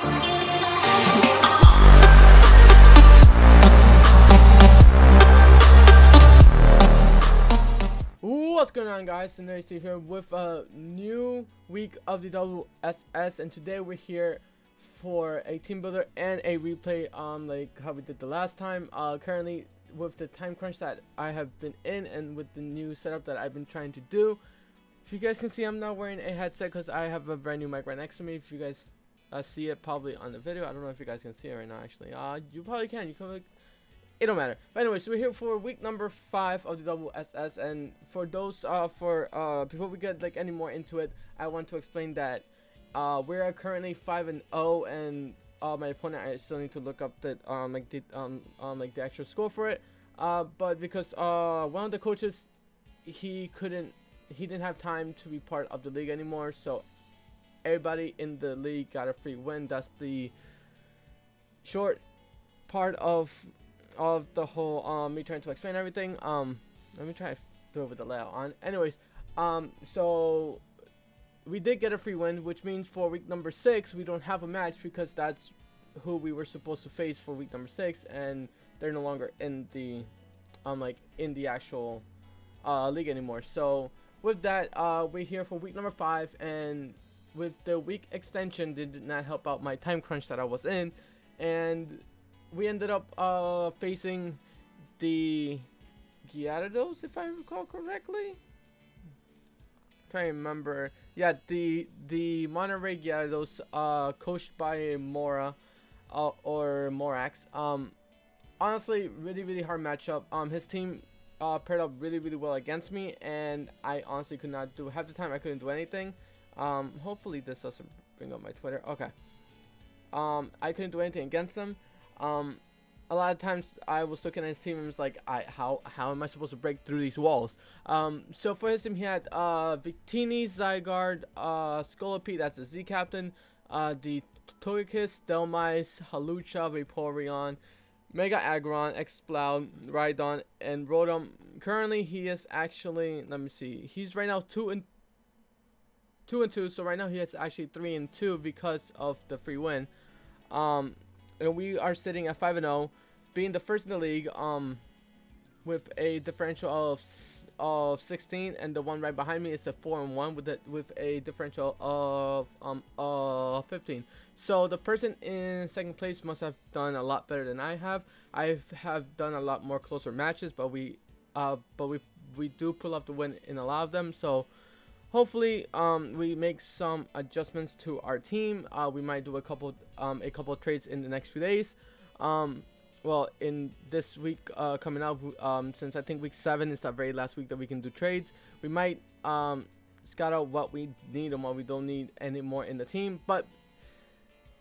What's going on guys, Scenario Steve here with a new week of the WSS and today we're here for a team builder and a replay um like how we did the last time. Uh currently with the time crunch that I have been in and with the new setup that I've been trying to do. If you guys can see I'm not wearing a headset because I have a brand new mic right next to me. If you guys uh, see it probably on the video. I don't know if you guys can see it right now actually. Uh you probably can. You can it don't matter. But anyways, we're here for week number five of the WSS, and for those uh for uh before we get like any more into it, I want to explain that uh we're currently five and zero, and uh my opponent I still need to look up the um like the um um like the actual score for it. Uh, but because uh one of the coaches he couldn't he didn't have time to be part of the league anymore, so everybody in the league got a free win. That's the short part of of the whole um me trying to explain everything. Um let me try to it with the layout on. Anyways um so we did get a free win which means for week number six we don't have a match because that's who we were supposed to face for week number six and they're no longer in the um like in the actual uh league anymore. So with that uh we're here for week number five and with the week extension did not help out my time crunch that I was in and we ended up uh, facing the Gyarados, if I recall correctly. Trying to remember. Yeah, the the Monterrey Gyarados, uh, coached by Mora, uh, or Morax. Um, honestly, really really hard matchup. Um, his team uh, paired up really really well against me, and I honestly could not do half the time. I couldn't do anything. Um, hopefully this doesn't bring up my Twitter. Okay. Um, I couldn't do anything against him. Um, a lot of times I was looking at his team and was like, I how how am I supposed to break through these walls? Um, so for his team he had uh Victini, Zygarde, uh Scolipede, that's the Z captain, uh the Togekiss, Dhelmise, Hawlucha, Vaporeon, Mega Aggron, Exploud, Rhydon, and Rotom. Currently he is actually let me see, he's right now two and two and two, so right now he has actually three and two because of the free win. Um and we are sitting at 5 and 0, being the first in the league um with a differential of of 16 and the one right behind me is a 4 and 1 with it with a differential of um uh 15. So the person in second place must have done a lot better than I have. I have done a lot more closer matches, but we uh but we we do pull up the win in a lot of them. So hopefully um, we make some adjustments to our team. Uh, we might do a couple um, a couple trades in the next few days. Um, well in this week uh, coming up um, since I think week 7 is the very last week that we can do trades we might um, scout out what we need and what we don't need anymore in the team. But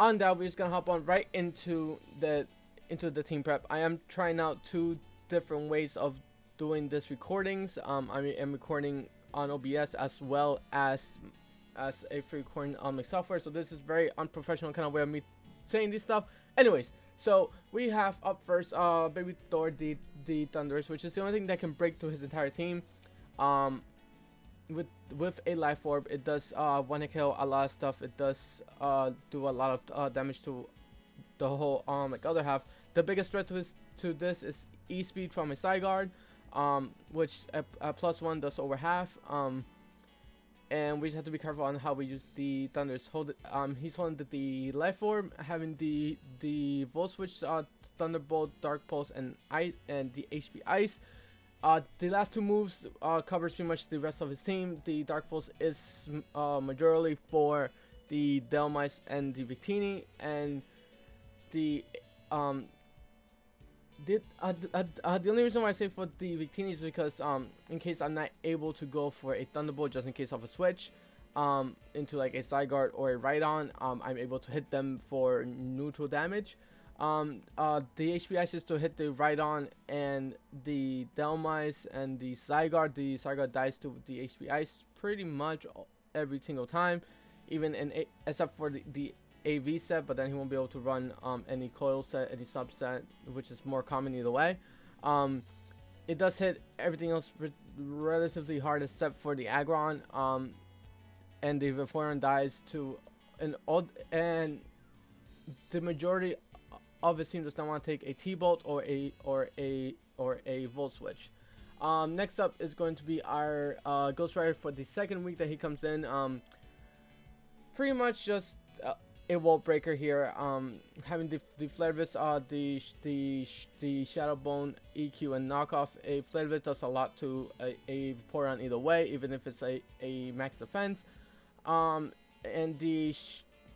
on that we're just gonna hop on right into the into the team prep. I am trying out two different ways of doing this recordings. Um, I am recording on OBS as well as as a free recording on my software. So this is very unprofessional kind of way of me saying this stuff. Anyways, so we have up first uh Baby Thor the the Thundurus, which is the only thing that can break through his entire team. Um with with a life orb it does uh one hit kill a lot of stuff it does uh do a lot of uh, damage to the whole um like other half the biggest threat to this to this is e speed from a Zygarde um, which a, a plus one does over half. Um, and we just have to be careful on how we use the Thundurus. Hold um, he's holding the, the life orb, having the the volt switch, uh, thunderbolt, dark pulse, and ice, and the HP ice. Uh, the last two moves uh, covers pretty much the rest of his team. The Dark Pulse is uh, majorly for the Dhelmise and the Victini, and the um, did uh, uh, uh, the only reason why I say for the Victini is because um in case I'm not able to go for a Thunderbolt just in case of a switch um into like a Zygarde or a Rhydon um I'm able to hit them for neutral damage. Um uh the HP Ice is to hit the Rhydon and the Dhelmise and the Zygarde the Zygarde dies to the HP Ice pretty much every single time even in a except for the, the AV set, but then he won't be able to run um, any coil set, any subset, which is more common either way. Um, it does hit everything else re relatively hard except for the Aggron, um, and the Vaporeon dies to an old and the majority of his team does not want to take a T-bolt or a or a or a volt switch. Um, next up is going to be our uh, Ghost Rider for the second week that he comes in. Um, pretty much just a wall breaker here. Um, having the the Flare uh, the the the Shadow Bone EQ and knockoff. A Flare does a lot to a, a Vaporeon either way, even if it's a a max defense. Um, and the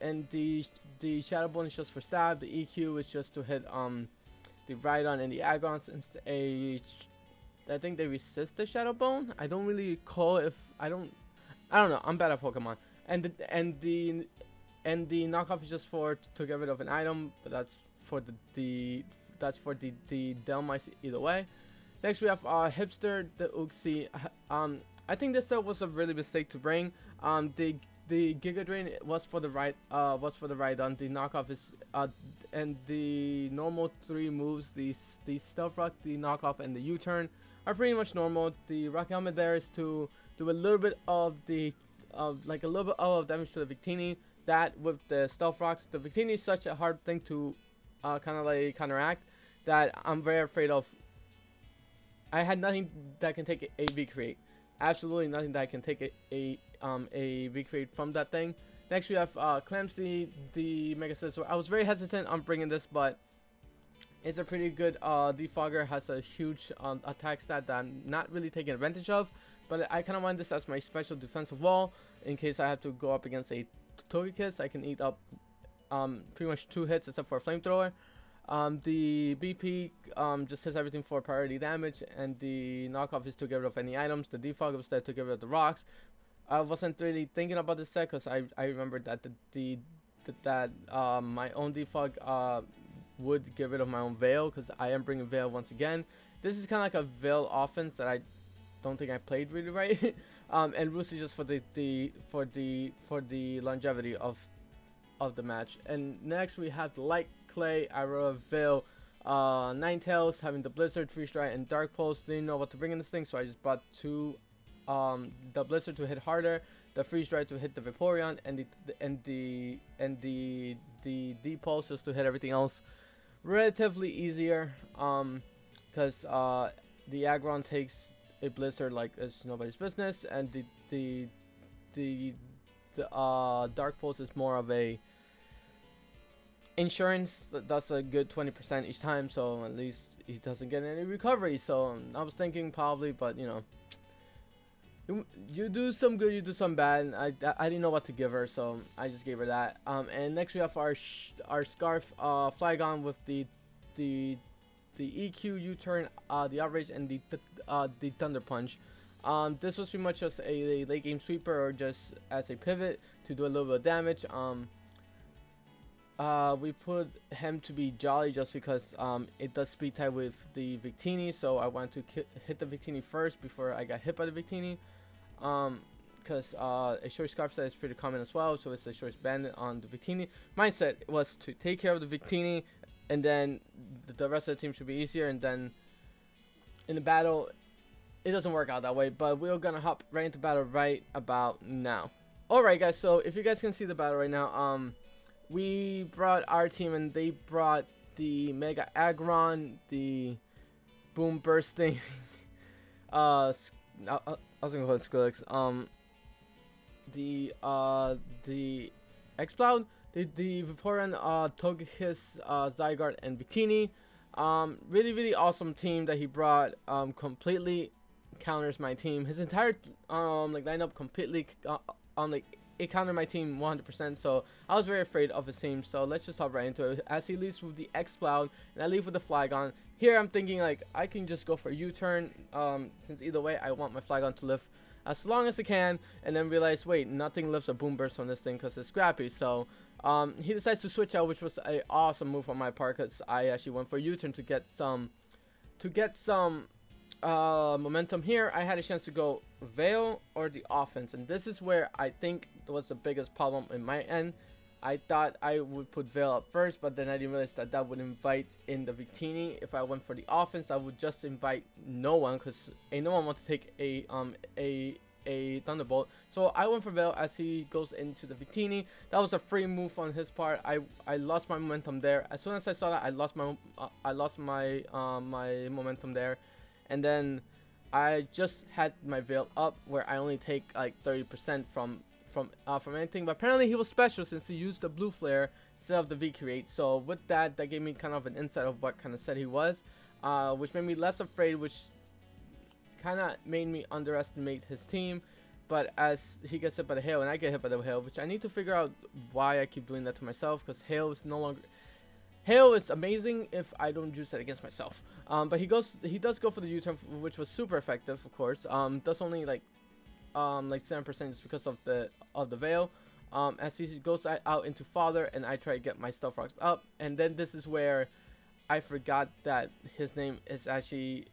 and the the Shadow Bone is just for stab. The EQ is just to hit um the Rhydon and the Aggrons. And a I think they resist the Shadow Bone. I don't really call if I don't I don't know. I'm bad at Pokemon. And the and the and the knockoff is just for to get rid of an item, but that's for the, the that's for the the Dhelmise either way. Next we have uh, Hipster the Uxie. Um, I think this set was a really mistake to bring. Um, the the Giga Drain was for the right uh was for the Rhydon the knockoff is uh and the normal three moves the the stealth rock the knockoff and the U-turn are pretty much normal. The rock helmet there is to do a little bit of the of like a little bit of damage to the Victini that with the stealth rocks, the Victini is such a hard thing to uh, kind of like counteract that I'm very afraid of. I had nothing that can take a V create. Absolutely nothing that can take a, a um a V create from that thing. Next we have uh, Clamsy, the Mega Scizor. I was very hesitant on bringing this, but it's a pretty good uh, defogger. Has a huge um, attack stat that I'm not really taking advantage of, but I kind of want this as my special defensive wall in case I have to go up against a Togekiss, I can eat up um, pretty much two hits except for a flamethrower. Um, the BP um, just hits everything for priority damage, and the knockoff is to get rid of any items. The defog was there to get rid of the rocks. I wasn't really thinking about this set because I, I remembered that the, the, that um, my own defog uh, would get rid of my own veil because I am bringing veil once again. This is kind of like a veil offense that I don't think I played really right. Um, and Roost just for the, the for the for the longevity of of the match. And next we have the Light Clay, Aurora Veil, uh, Tails having the Blizzard, Freeze Dry, and Dark Pulse. Didn't know what to bring in this thing, so I just brought two. Um, the Blizzard to hit harder, the Freeze Dry to hit the Vaporeon, and the, the and the and the the D Pulse just to hit everything else relatively easier. Um, because uh, the Aggron takes a blizzard like it's nobody's business, and the the the the uh, Dark Pulse is more of a insurance That's a good 20% each time, so at least he doesn't get any recovery. So I was thinking probably, but you know, you, you do some good, you do some bad. I, I didn't know what to give her, so I just gave her that. Um, and next we have our our scarf, uh, Flygon with the the the EQ, U-turn, uh, the outrage, and the uh, the Thunder Punch. Um, this was pretty much just a, a, late game sweeper or just as a pivot to do a little bit of damage. Um, uh, we put him to be Jolly just because um, it does speed type with the Victini, so I want to hit the Victini first before I got hit by the Victini. because um, uh, a short scarf set is pretty common as well, so it's a short bandit on the Victini. Mindset was to take care of the Victini and then the rest of the team should be easier and then in the battle it doesn't work out that way but we're gonna hop right into battle right about now. Alright guys so if you guys can see the battle right now um we brought our team and they brought the mega aggron the boom bursting uh I, I was gonna call it Skrillex um the uh the Exploud the, the Vaporeon, uh, Togekiss, uh, Zygarde, and Victini. Um, really, really awesome team that he brought. Um, completely counters my team. His entire um like lineup completely uh, on like it countered my team 100%. So I was very afraid of his team. So let's just hop right into it. As he leaves with the Exploud and I leave with the Flygon. Here I'm thinking like I can just go for U-turn Um, since either way I want my Flygon to lift as long as it can. And then realize wait nothing lifts a Boom Burst from this thing because it's scrappy. So um, he decides to switch out, which was an awesome move on my part because I actually went for U-turn to get some, to get some uh, momentum here. I had a chance to go Veil or the offense, and this is where I think was the biggest problem in my end. I thought I would put Veil up first, but then I didn't realize that that would invite in the Victini. If I went for the offense, I would just invite no one because a no one wants to take a um a a Thunderbolt. So I went for Veil as he goes into the Victini. That was a free move on his part. I I lost my momentum there. As soon as I saw that, I lost my uh, I lost my um, my momentum there, and then I just had my Veil up where I only take like 30% from from uh, from anything. But apparently he was special since he used the blue flare instead of the V create. So with that, that gave me kind of an insight of what kind of set he was, uh, which made me less afraid, which kind of made me underestimate his team. But as he gets hit by the hail and I get hit by the hail, which I need to figure out why I keep doing that to myself, because hail is no longer Hail is amazing if I don't use it against myself. Um, but he goes, he does go for the U-turn, which was super effective, of course. Um, does only like um, like 7% just because of the of the veil. Um, as he goes out into father and I try to get my stealth rocks up and then this is where I forgot that his name is actually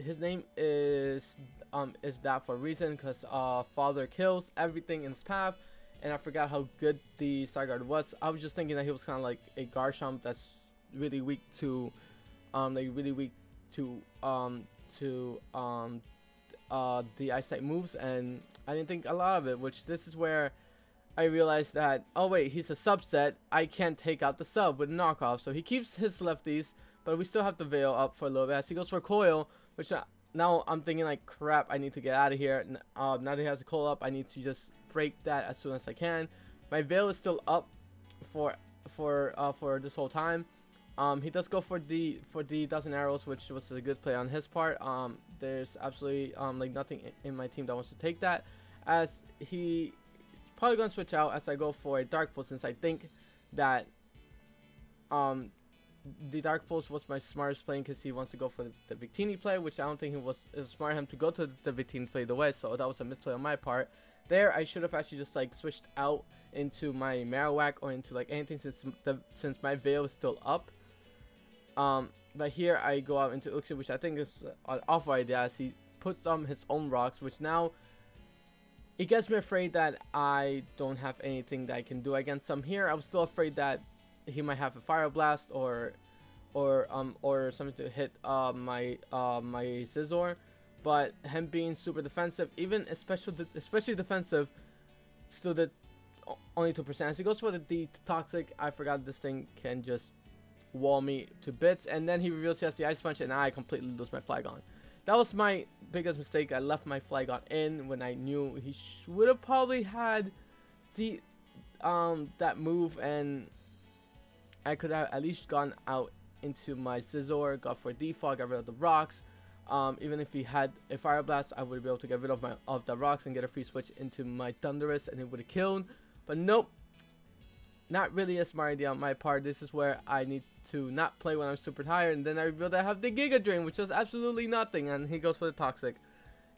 his name is um is that for a reason because uh father kills everything in his path and I forgot how good the guard was. I was just thinking that he was kind of like a Garchomp that's really weak to um like really weak to um to um uh, the ice type moves and I didn't think a lot of it which this is where I realized that oh wait he's a subset. I can't take out the sub with knockoff. So he keeps his lefties but we still have to veil up for a little bit as he goes for coil which uh, now I'm thinking like crap I need to get out of here uh, now that he has a call up I need to just break that as soon as I can. My veil is still up for for uh, for this whole time. Um, he does go for the for the Thousand Arrows, which was a good play on his part. Um, there's absolutely um, like nothing in my team that wants to take that, as he probably gonna switch out as I go for a dark pulse since I think that um the dark pulse was my smartest play because he wants to go for the, the Victini play, which I don't think it was smart him to go to the Victini play the way. So that was a misplay on my part. There, I should have actually just like switched out into my Marowak or into like anything since the since my veil is still up um, but here I go out into Uxie, which I think is an awful idea as he puts on his own rocks, which now it gets me afraid that I don't have anything that I can do against him here. I was still afraid that he might have a fire blast or or um or something to hit uh my uh my Scizor, but him being super defensive, even especially de especially defensive, still did only two percent. As he goes for the, the toxic, I forgot this thing can just wall me to bits. And then he reveals he has the Ice Punch and I completely lose my Flygon. That was my biggest mistake. I left my Flygon in when I knew he would have probably had the um that move and I could have at least gone out into my Scizor, got for default, got rid of the rocks. Um, even if he had a Fire Blast, I would be able to get rid of my of the rocks and get a free switch into my Thundurus and it would have killed. But nope, not really a smart idea on my part. This is where I need to not play when I'm super tired. And then I reveal that I have the Giga Drain, which does absolutely nothing. And he goes for the Toxic.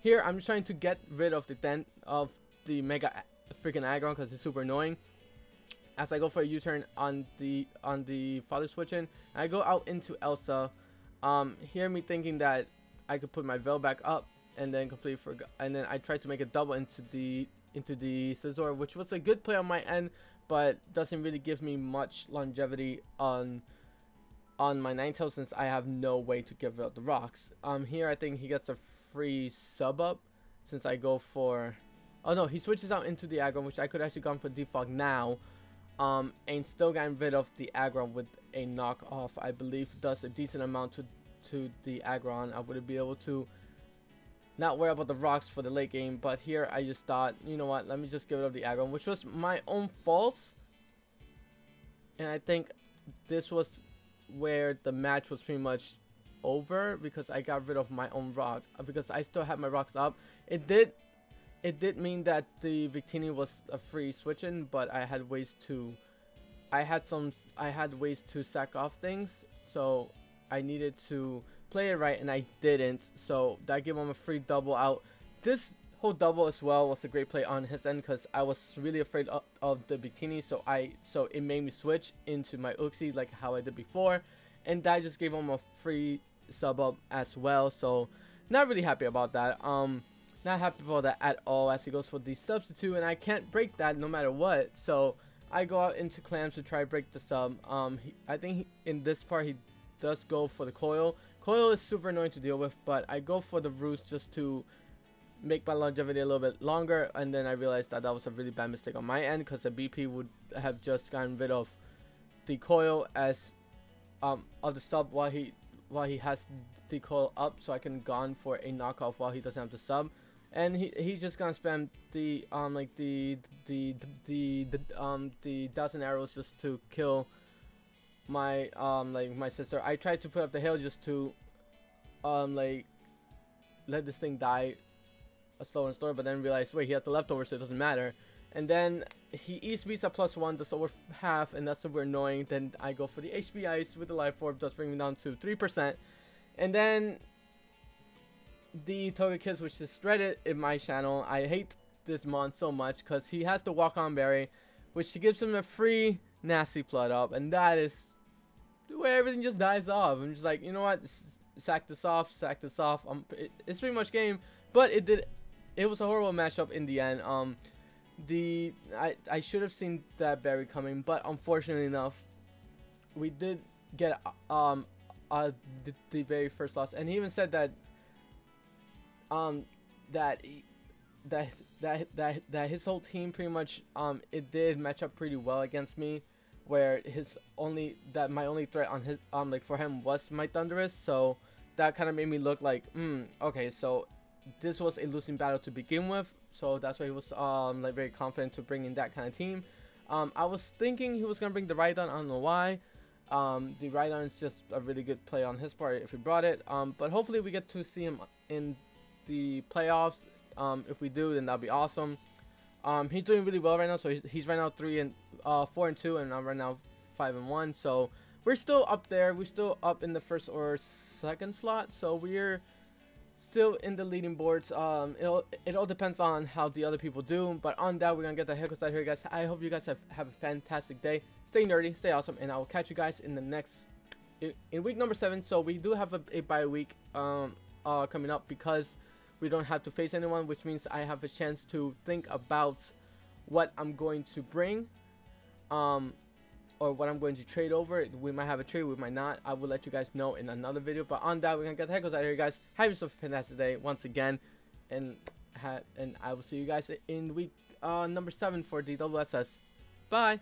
Here, I'm just trying to get rid of the dent of the Mega freaking Aggron because it's super annoying. As I go for a U-turn on the on the Father switching, I go out into Elsa. Um, hear me thinking that I could put my Veil back up and then completely forgot. And then I tried to make a double into the into the Scizor, which was a good play on my end but doesn't really give me much longevity on on my Ninetales since I have no way to give out the rocks. Um, here I think he gets a free sub up since I go for... Oh no, he switches out into the Aggron, which I could actually gone for Defog now. Um, and still getting rid of the Aggron with a knockoff. I believe does a decent amount to, to the Aggron. I wouldn't be able to not worry about the rocks for the late game. But here I just thought, you know what, let me just give it up the aggro, which was my own fault. And I think this was where the match was pretty much over because I got rid of my own rock because I still had my rocks up. It did it did mean that the Victini was a free switching, but I had ways to I had some I had ways to sack off things, so I needed to play it right and I didn't. So that gave him a free double out. This whole double as well was a great play on his end because I was really afraid of, of, the Victini. So I so it made me switch into my Uxie like how I did before. And that just gave him a free sub up as well. So not really happy about that. Um not happy about that at all as he goes for the substitute and I can't break that no matter what. So I go out into clams to try to break the sub. Um, he, I think he, in this part he does go for the coil Coil is super annoying to deal with, but I go for the roost just to make my longevity a little bit longer and then I realized that that was a really bad mistake on my end because the BP would have just gotten rid of the coil as um of the sub while he while he has the coil up so I can gone for a knockoff while he doesn't have the sub and he he just gonna spam the um like the the the, the, the um the Thousand Arrows just to kill my um like my Scizor I tried to put up the hill just to um like let this thing die a slow and slower, but then realized, wait, he has the leftover, so it doesn't matter. And then he East beats at plus one, does over half, and that's super annoying. Then I go for the HP Ice with the Life Orb, does bring me down to 3%. And then the Togekiss, which is threaded in my channel. I hate this mon so much because he has the Walk On Berry, which gives him a free Nasty Plot up, and that is where everything just dies off. I'm just like, you know what, sack this off, sack this off. Um, it, it's pretty much game, but it did it was a horrible matchup in the end. Um, the I I should have seen that Barry coming, but unfortunately enough, we did get um uh the, the very first loss, and he even said that um that that that that that his whole team pretty much um it did match up pretty well against me where his only that my only threat on his um like for him was my Thundurus so that kind of made me look like hmm okay so this was a losing battle to begin with, so that's why he was um, like very confident to bring in that kind of team. Um, I was thinking he was gonna bring the Rhydon. I don't know why. Um, the Rhydon is just a really good play on his part if he brought it. Um, but hopefully we get to see him in the playoffs. Um, if we do, then that'd be awesome. Um, he's doing really well right now. So he's, he's right now three and uh, four and two, and I'm right now five and one. So we're still up there. We're still up in the first or second slot. So we're still in the leading boards. Um, it all depends on how the other people do. But on that, we're gonna get the heck out of here, guys. I hope you guys have have a fantastic day. Stay nerdy, stay awesome, and I will catch you guys in the next in week number seven. So we do have a, a bye week um uh coming up because we don't have to face anyone, which means I have a chance to think about what I'm going to bring. Um, or what I'm going to trade over. We might have a trade, we might not. I will let you guys know in another video. But on that, we're gonna get the heck out of here, guys. Have yourself a fantastic day once again, and and I will see you guys in week uh, number seven for the WSS. Bye.